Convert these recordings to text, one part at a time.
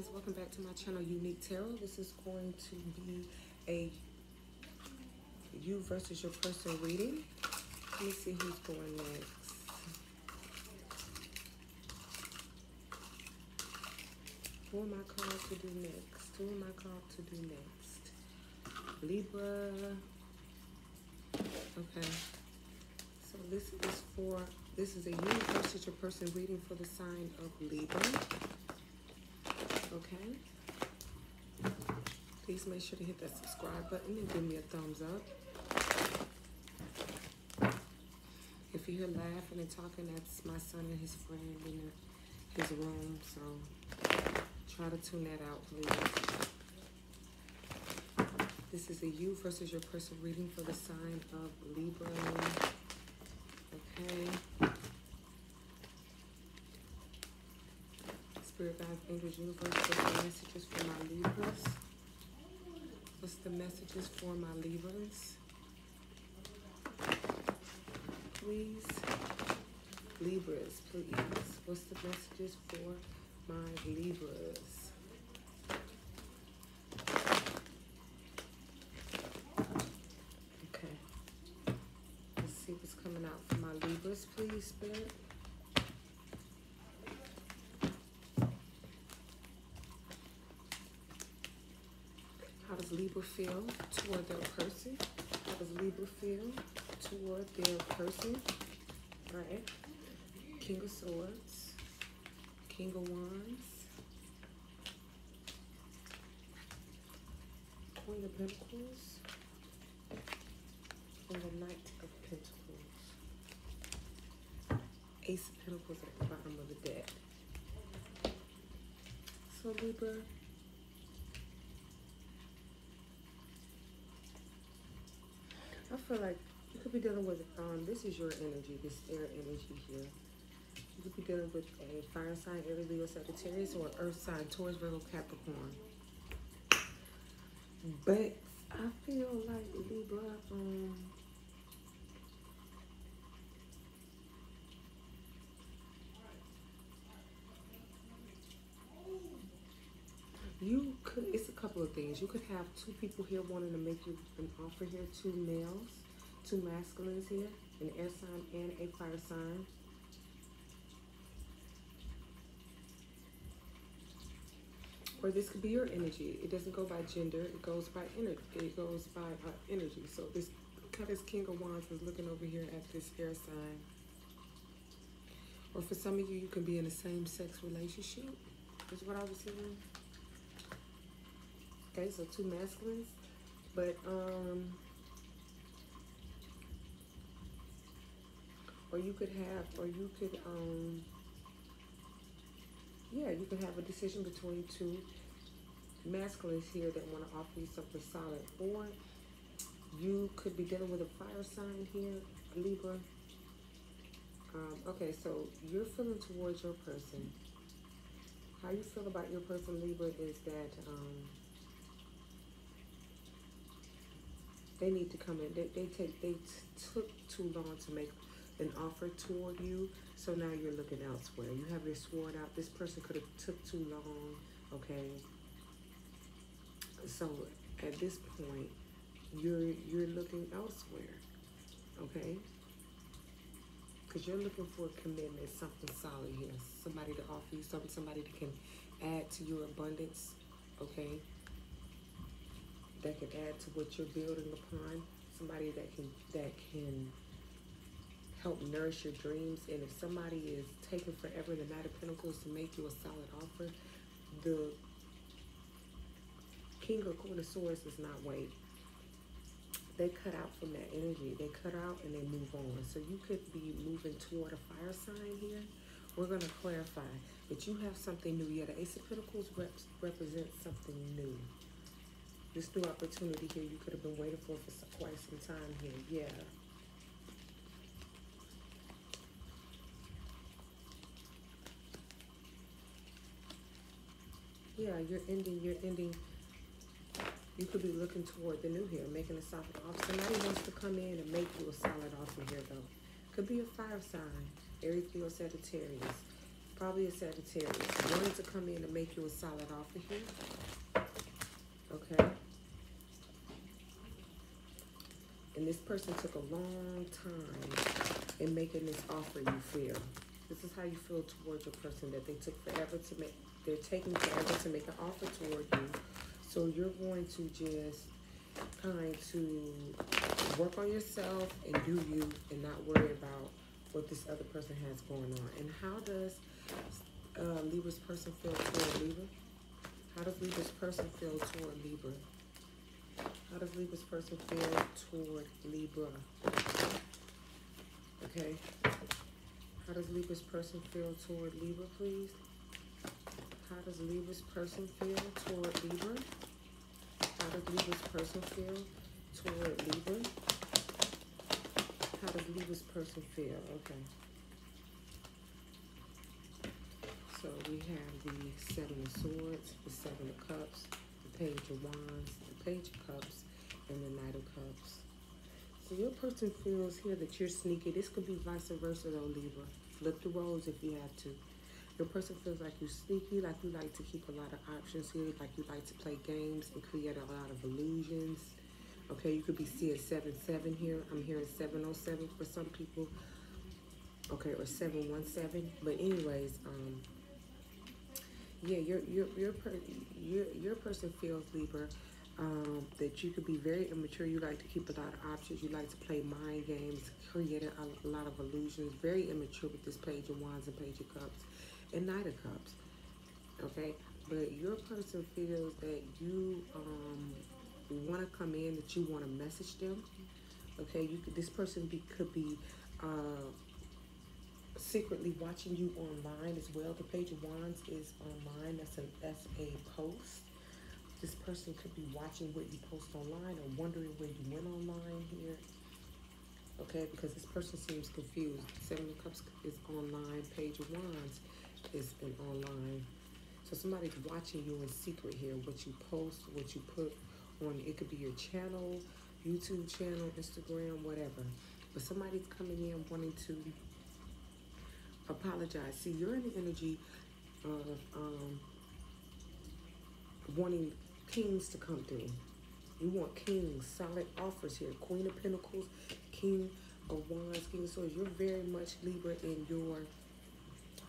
guys welcome back to my channel unique tarot. This is going to be a you versus your person reading. Let me see who's going next. Who am i called to do next? Who am i called to do next? Libra. Okay. So this is for this is a you versus your person reading for the sign of libra okay? Please make sure to hit that subscribe button and give me a thumbs up. If you hear laughing and talking, that's my son and his friend in his room, so try to tune that out, please. This is a you versus your person reading for the sign of Libra. Okay. Spirit Guides, Angels, Universe, what's the messages for my Libras? What's the messages for my Libras? Please. Libras, please. What's the messages for my Libras? Okay. Let's see what's coming out for my Libras, please, Spirit. How does Libra feel toward their person? How does Libra feel toward their person? All right. King of Swords. King of Wands. Queen of Pentacles. And the Knight of Pentacles. Ace of Pentacles at the bottom of the deck. So Libra, I feel like you could be dealing with, um, this is your energy, this air energy here. You could be dealing with a fire sign, Aries, Leo, Sagittarius, or earth sign, Taurus, Virgo, Capricorn. But I feel like Libra, um, you could, couple of things. You could have two people here wanting to make you an offer here, two males, two masculines here, an air sign and a fire sign. Or this could be your energy. It doesn't go by gender. It goes by energy. It goes by uh, energy. So this this King of Wands is looking over here at this air sign. Or for some of you, you can be in a same-sex relationship. Is what I was hearing. Okay, so two masculines. But, um... Or you could have, or you could, um... Yeah, you could have a decision between two masculines here that want to offer you something solid. Or you could be dealing with a fire sign here, Libra. Um, okay, so you're feeling towards your person. How you feel about your person, Libra, is that um, they need to come in. They, they take they took too long to make an offer toward you, so now you're looking elsewhere. You have your sword out. This person could have took too long. Okay. So at this point, you're you're looking elsewhere. Okay. Because you're looking for a commitment, something solid here. Somebody to offer you something, somebody that can add to your abundance, okay? That can add to what you're building upon. Somebody that can that can help nourish your dreams. And if somebody is taking forever the Knight of Pentacles to make you a solid offer, the King or Queen of Swords does not wait they cut out from that energy. They cut out and they move on. So you could be moving toward a fire sign here. We're going to clarify that you have something new. Yeah, the Ace of Pentacles reps, represents something new. This new opportunity here you could have been waiting for for quite some time here. Yeah. Yeah, you're ending, you're ending you could be looking toward the new here, making a solid offer. Somebody wants to come in and make you a solid offer here, though. Could be a fire sign, Aries, Leo, Sagittarius. Probably a Sagittarius. Wanting to come in and make you a solid offer here. Okay. And this person took a long time in making this offer you feel. This is how you feel towards your person that they took forever to make they're taking forever to make an offer toward you. So you're going to just kind to work on yourself and do you and not worry about what this other person has going on. And how does uh, Libra's person feel toward Libra? How does Libra's person feel toward Libra? How does Libra's person feel toward Libra? Okay. How does Libra's person feel toward Libra, please? How does Libra's person feel toward Libra? How does Libra's person feel toward Libra? How does Libra's person feel? Okay. So we have the Seven of Swords, the Seven of Cups, the Page of Wands, the Page of Cups, and the Knight of Cups. So your person feels here that you're sneaky. This could be vice versa though, Libra. Flip the roles if you have to. Your person feels like you're sneaky, like you like to keep a lot of options here, like you like to play games and create a lot of illusions. Okay, you could be seeing 7-7 here. I'm hearing 707 for some people. Okay, or 717. But anyways, um, yeah, your your your your your person feels Libra um, that you could be very immature. You like to keep a lot of options. You like to play mind games, create a, a lot of illusions. Very immature with this Page of Wands and Page of Cups and Knight of Cups. Okay, but your person feels that you um, want to come in, that you want to message them. Okay, you could. This person be could be. Uh, secretly watching you online as well. The Page of Wands is online. That's a that's a post. This person could be watching what you post online or wondering where you went online here. Okay, because this person seems confused. Seven of Cups is online. Page of Wands is an online. So somebody's watching you in secret here. What you post, what you put on. It could be your channel, YouTube channel, Instagram, whatever. But somebody's coming in wanting to apologize. See, you're in the energy of um, wanting kings to come through. You want kings, solid offers here. Queen of Pentacles, King of Wands, King of Swords. You're very much Libra in your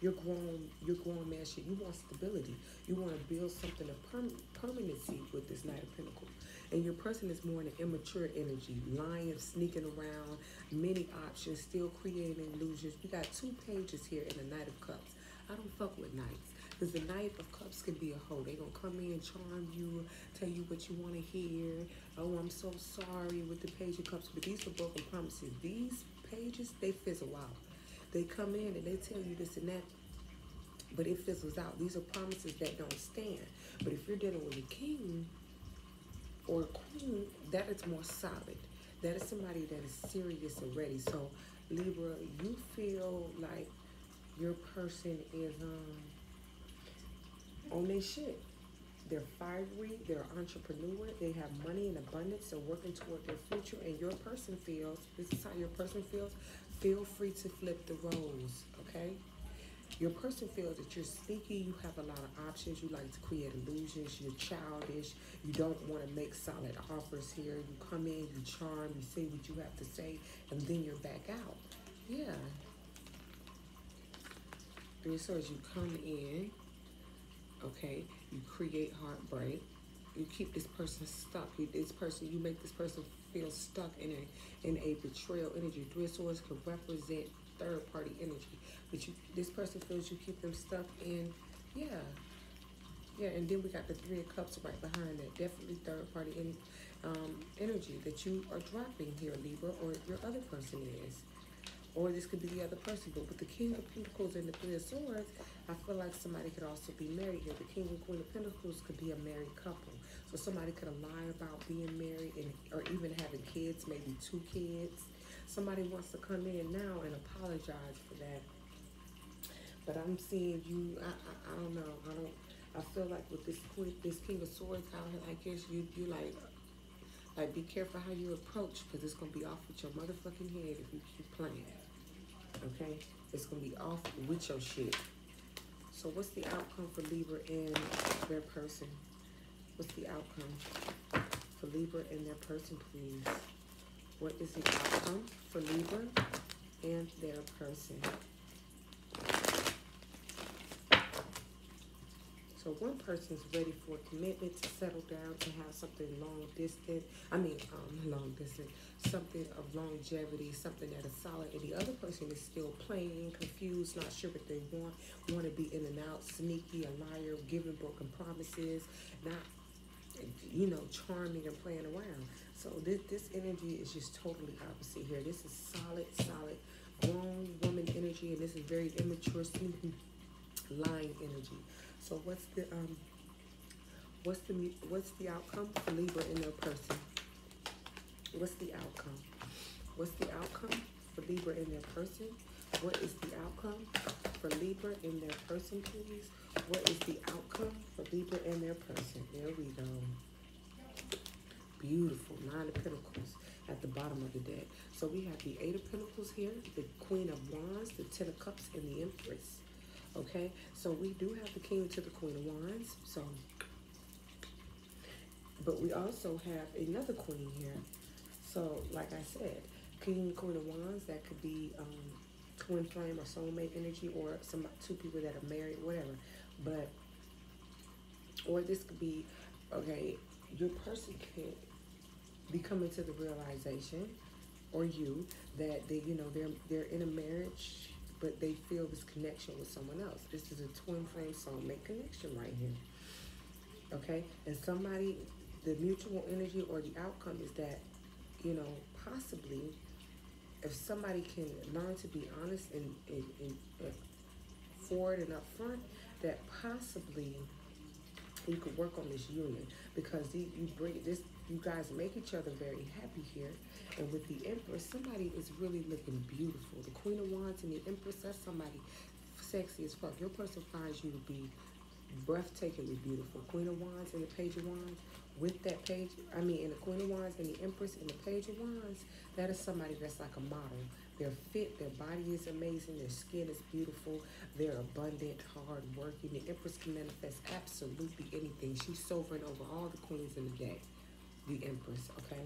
you're grown, you're grown man shit. You want stability. You want to build something of perm permanency with this Knight of Pentacles. And your person is more in an immature energy, lying, sneaking around, many options, still creating illusions. We got two pages here in the Knight of Cups. I don't fuck with knights. Because the Knight of Cups can be a hoe. They gonna come in, charm you, tell you what you want to hear. Oh, I'm so sorry with the Page of Cups. But these are broken promises. These pages, they fizzle out. They come in and they tell you this and that, but it fizzles out. These are promises that don't stand. But if you're dealing with a king or queen, that is more solid. That is somebody that is serious already. So Libra, you feel like your person is um on their shit. They're fiery, they're entrepreneur, they have money in abundance, they're working toward their future, and your person feels, this is how your person feels, feel free to flip the roles, okay? Your person feels that you're sneaky, you have a lot of options, you like to create illusions, you're childish, you don't want to make solid offers here. You come in, you charm, you say what you have to say, and then you're back out. Yeah. And so as you come in, okay, you create heartbreak, you keep this person stuck. You, this person, you make this person feel stuck in a in a betrayal energy. Three Swords can represent third party energy, but you this person feels you keep them stuck in, yeah, yeah. And then we got the Three of Cups right behind that. Definitely third party in, um, energy that you are dropping here, Libra, or your other person is. Or this could be the other person, but with the King of Pentacles and the Three of Swords, I feel like somebody could also be married here. The King and Queen of Pentacles could be a married couple. So somebody could lied about being married and or even having kids, maybe two kids. Somebody wants to come in now and apologize for that. But I'm seeing you. I, I, I don't know. I don't. I feel like with this this King of Swords out here, I guess you you like like be careful how you approach because it's gonna be off with your motherfucking head if you keep playing. Okay, it's gonna be off with your shit. So what's the outcome for Libra and their person? What's the outcome for Libra and their person, please? What is the outcome for Libra and their person? So one person's ready for commitment to settle down, to have something long distance. I mean, um, long distance, something of longevity, something that is solid. And the other person is still playing, confused, not sure what they want, want to be in and out, sneaky, a liar, giving broken promises, not, you know, charming and playing around. So this this energy is just totally opposite here. This is solid, solid, grown woman energy, and this is very immature, lying energy. So what's the um what's the what's the outcome for Libra in their person? What's the outcome? What's the outcome for Libra in their person? What is the outcome for Libra in their person, please? What is the outcome for Libra in their person? There we go. Beautiful. Nine of Pentacles at the bottom of the deck. So we have the Eight of Pentacles here, the Queen of Wands, the Ten of Cups, and the Empress. Okay, so we do have the king to the queen of wands. So, but we also have another queen here. So, like I said, king queen of wands, that could be um, twin flame or soulmate energy or some two people that are married, whatever. But, or this could be, okay, your person can be coming to the realization, or you, that they, you know, they're they're in a marriage but they feel this connection with someone else. This is a twin flame soulmate connection right here. Okay? And somebody, the mutual energy or the outcome is that, you know, possibly if somebody can learn to be honest and, and, and, and forward and upfront, that possibly you could work on this union. Because you, bring this you guys make each other very happy here. And with the empress somebody is really looking beautiful. The queen of wands and the empress that's somebody sexy as fuck. Your person finds you to be breathtakingly beautiful. Queen of wands and the page of wands with that page i mean in the queen of wands and the empress and the page of wands that is somebody that's like a model they're fit, their body is amazing, their skin is beautiful, they're abundant, hard working. The Empress can manifest absolutely anything. She's sovereign over all the queens in the day. The Empress, okay?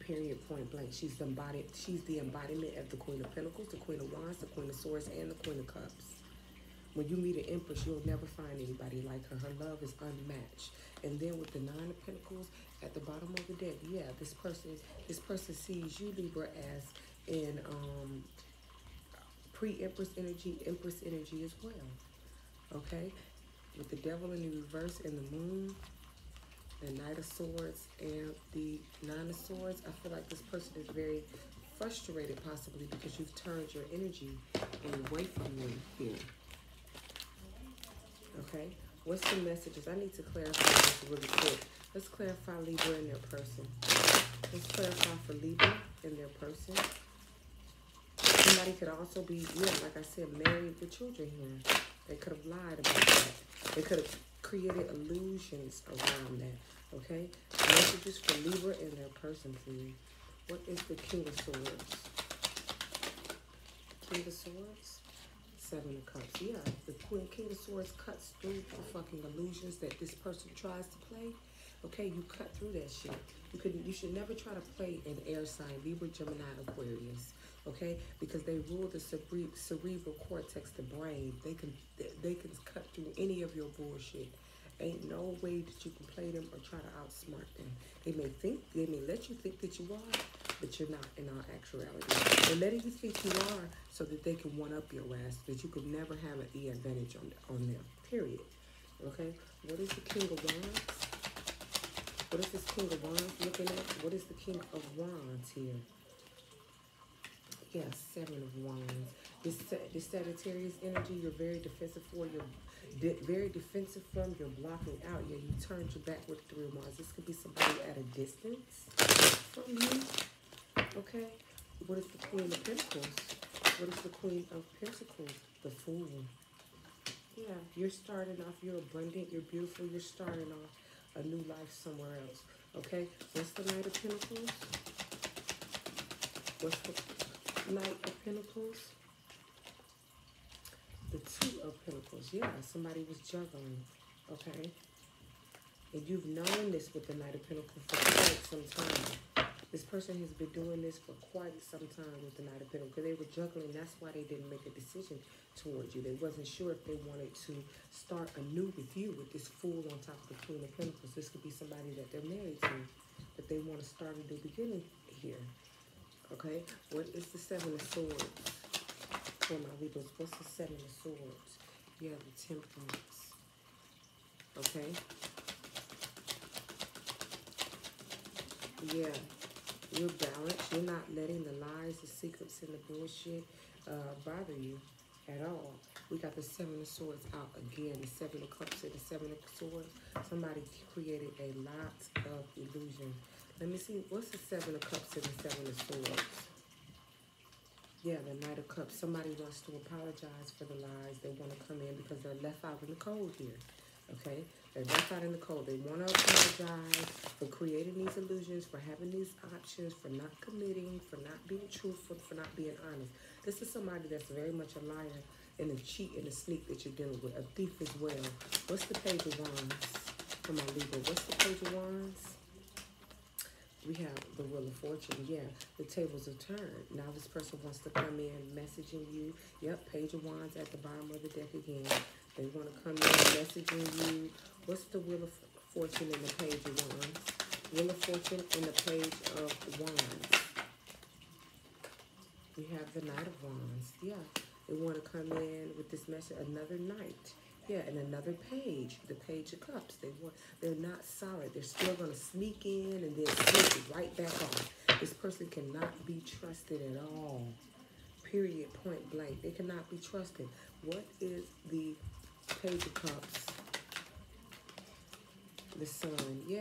Period, point blank. She's the embodied, she's the embodiment of the Queen of Pentacles, the Queen of Wands, the Queen of Swords, and the Queen of Cups. When you meet an Empress, you'll never find anybody like her. Her love is unmatched. And then with the Nine of Pentacles at the bottom of the deck, yeah, this person, this person sees you, Libra, as in um, pre-empress energy, empress energy as well. Okay? With the devil in the reverse and the moon, the knight of swords and the nine of swords, I feel like this person is very frustrated possibly because you've turned your energy away from them here. Okay? What's the messages? I need to clarify this really quick. Let's clarify Libra in their person. Let's clarify for Libra in their person. Somebody could also be, yeah, like I said, married with children here. They could have lied about that. They could have created illusions around that. Okay? Messages for Libra and their person, please. What is the King of Swords? King of Swords? Seven of Cups. Yeah, the Queen King of Swords cuts through the fucking illusions that this person tries to play. Okay, you cut through that shit. You could you should never try to play an air sign, Libra, Gemini, Aquarius okay? Because they rule the cere cerebral cortex, the brain. They can they can cut through any of your bullshit. Ain't no way that you can play them or try to outsmart them. They may think, they may let you think that you are, but you're not in all actuality. They're letting you think you are so that they can one-up your ass, that you could never have an E advantage on, on them, period. Okay? What is the King of Wands? What is this King of Wands looking at? What is the King of Wands here? Yeah, seven of wands. This this Sagittarius energy, you're very defensive for. You're de very defensive from. You're blocking out. Yeah, you turned your back with three of wands. This could be somebody at a distance from you. Okay. What is the Queen of Pentacles? What is the Queen of Pentacles? The Fool. Yeah, you're starting off. You're abundant. You're beautiful. You're starting off a new life somewhere else. Okay. What's the Knight of Pentacles? What's the Knight of Pentacles. The Two of Pentacles. Yeah, somebody was juggling. Okay. And you've known this with the Knight of Pentacles for quite some time. This person has been doing this for quite some time with the Knight of Pentacles. They were juggling. That's why they didn't make a decision towards you. They wasn't sure if they wanted to start anew with you with this Fool on top of the Queen of Pentacles. This could be somebody that they're married to. But they want to start a new beginning here. Okay. What is the Seven of Swords? For my Libras, what's the Seven of Swords? You have the Temperance. Okay. Yeah, you're balanced. You're not letting the lies, the secrets, and the bullshit uh, bother you at all. We got the Seven of Swords out again. The Seven of Cups and the Seven of Swords. Somebody created a lot of illusion. Let me see. What's the Seven of Cups and the Seven of Swords? Yeah, the Knight of Cups. Somebody wants to apologize for the lies. They want to come in because they're left out in the cold here. Okay? They're left out in the cold. They want to apologize for creating these illusions, for having these options, for not committing, for not being truthful, for not being honest. This is somebody that's very much a liar and a cheat and a sneak that you're dealing with. A thief as well. What's the page of wands for my Libra? What's the page of wands? We have the Wheel of Fortune. Yeah, the tables have turned. Now this person wants to come in messaging you. Yep, page of wands at the bottom of the deck again. They want to come in messaging you. What's the Wheel of Fortune and the Page of Wands? Wheel of Fortune and the Page of Wands. We have the Knight of Wands. Yeah, they want to come in with this message. Another knight. Yeah, and another page, the Page of Cups. They want, they're not solid. They're still going to sneak in and then sneak right back off. This person cannot be trusted at all. Period. Point blank. They cannot be trusted. What is the Page of Cups. The Sun. Yeah.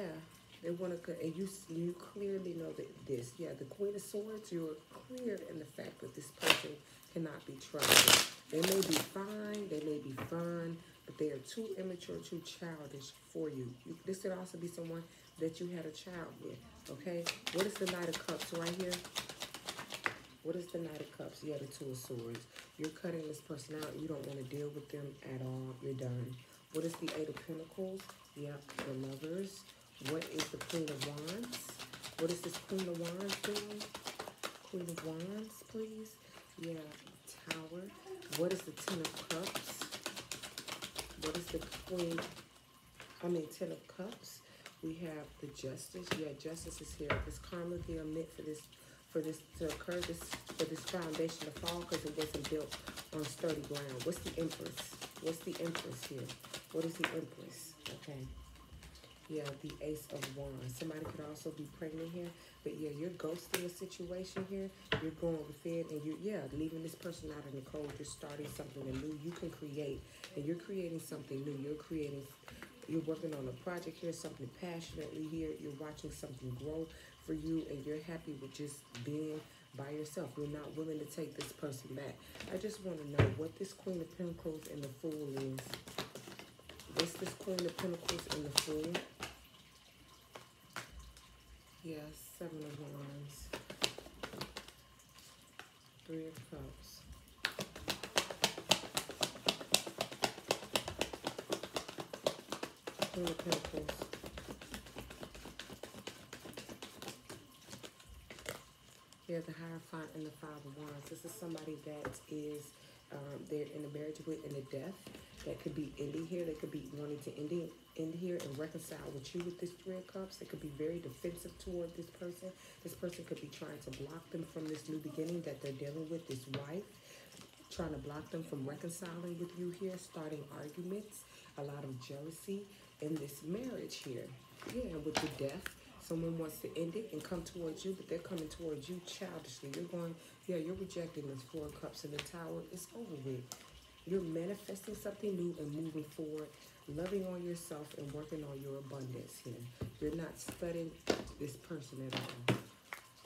They want to, and you you clearly know that this, yeah, the Queen of Swords, you're clear in the fact that this person cannot be trusted. They may be fine, they may be fun, but they are too immature, too childish for you. you. This could also be someone that you had a child with, okay? What is the Knight of Cups right here? What is the Knight of Cups? You have the Two of Swords. You're cutting this person out. You don't want to deal with them at all. You're done. What is the Eight of Pentacles? Yep, the Lovers. What is the Queen of Wands? What is this Queen of Wands doing? Queen of Wands, please. Yeah, Tower. What is the Ten of Cups? What is the Queen? I mean, Ten of Cups. We have the Justice. Yeah, Justice is here. Is karma here meant for this for this to occur, this for this foundation to fall because it wasn't built on sturdy ground. What's the Empress? What's the Empress here? What is the Empress? Okay. Yeah, the Ace of Wands. Somebody could also be pregnant here. But yeah, you're ghosting a situation here. You're going within and you're, yeah, leaving this person out in the cold. You're starting something new. You can create. And you're creating something new. You're creating, you're working on a project here, something passionately here. You're watching something grow for you and you're happy with just being by yourself. You're not willing to take this person back. I just want to know what this Queen of Pentacles and the Fool is. What's this Queen of Pentacles and the Fool? Yes, Seven of Wands. Three of Cups. Queen of Pentacles. Yeah, the Hierophant and the Five of Wands. This is somebody that is um, they're in a marriage with in a death that could be ending here. They could be wanting to end, end here and reconcile with you with this Three of Cups. They could be very defensive toward this person. This person could be trying to block them from this new beginning that they're dealing with, this wife. Trying to block them from reconciling with you here, starting arguments, a lot of jealousy in this marriage here. Yeah, with the death Someone wants to end it and come towards you, but they're coming towards you childishly. You're going, yeah, you're rejecting this four cups in the tower. It's over with. You're manifesting something new and moving forward, loving on yourself and working on your abundance here. You're not studying this person at all.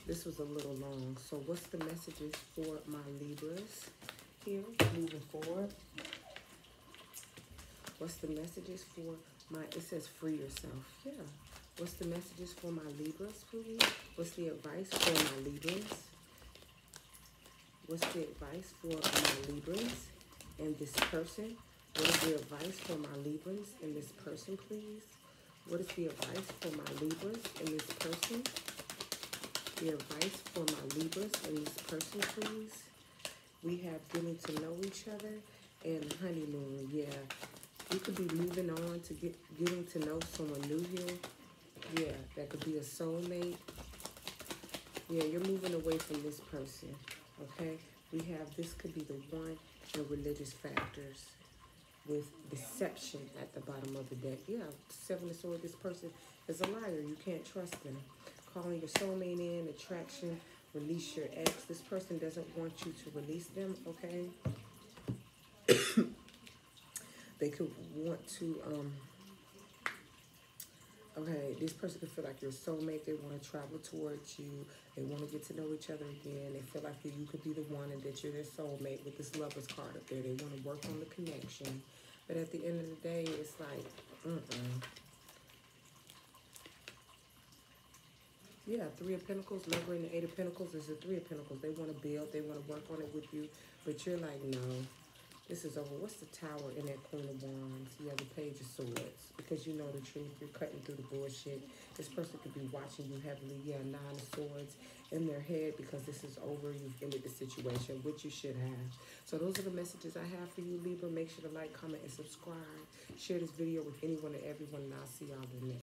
This was a little long. So what's the messages for my Libras here moving forward? What's the messages for my, it says free yourself. Yeah. What's the messages for my Libras, please? What's the advice for my Libras? What's the advice for my Libras? and this person? What is the advice for my Libras and this person, please? What is the advice for my Libras and this person? The advice for my Libras and this person, please. We have getting to know each other and honeymoon. Yeah, you could be moving on to get getting to know someone new here. Yeah, that could be a soulmate. Yeah, you're moving away from this person. Okay, we have this could be the one and religious factors with deception at the bottom of the deck. Yeah, seven of swords. This person is a liar. You can't trust them. Calling your soulmate in, attraction, release your ex. This person doesn't want you to release them, okay? They could want to, um, okay, this person could feel like your soulmate. They want to travel towards you. They want to get to know each other again. They feel like you could be the one and that you're their soulmate with this lover's card up there. They want to work on the connection. But at the end of the day, it's like, mm-mm. Yeah, Three of Pentacles, Lover and the Eight of Pentacles is the Three of Pentacles. They want to build, they want to work on it with you, but you're like, no, this is over. What's the Tower in that Queen of Wands? Yeah, the Page of Swords. Because you know the truth, you're cutting through the bullshit. This person could be watching you heavily. Yeah, Nine of Swords in their head because this is over. You've ended the situation, which you should have. So those are the messages I have for you, Libra. Make sure to like, comment, and subscribe. Share this video with anyone and everyone, and I'll see y'all the next.